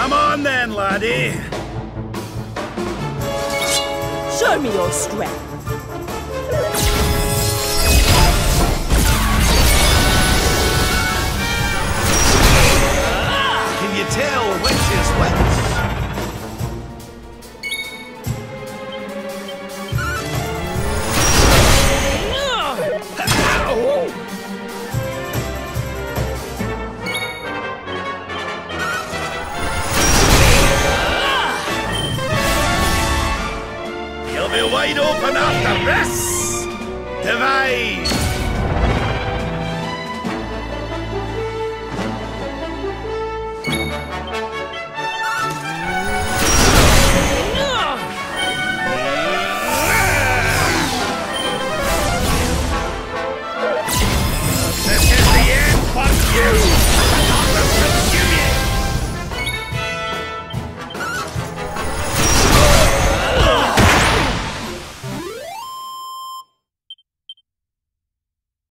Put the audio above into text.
Come on then, laddie. Show me your strength. Can you tell which is which? You'll be wide open after this! Divide!